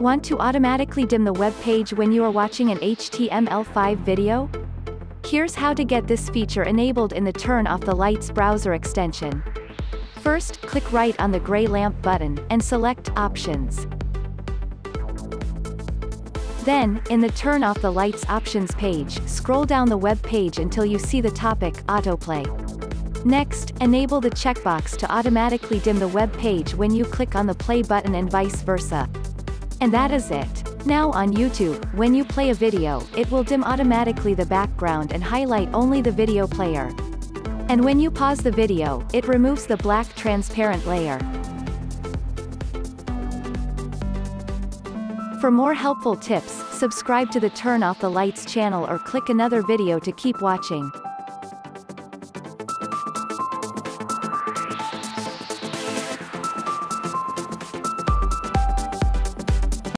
Want to automatically dim the web page when you are watching an HTML5 video? Here's how to get this feature enabled in the Turn Off the Lights browser extension. First, click right on the gray lamp button, and select Options. Then, in the Turn Off the Lights options page, scroll down the web page until you see the topic Autoplay. Next, enable the checkbox to automatically dim the web page when you click on the play button and vice versa. And that is it. Now on YouTube, when you play a video, it will dim automatically the background and highlight only the video player. And when you pause the video, it removes the black transparent layer. For more helpful tips, subscribe to the Turn Off the Lights channel or click another video to keep watching.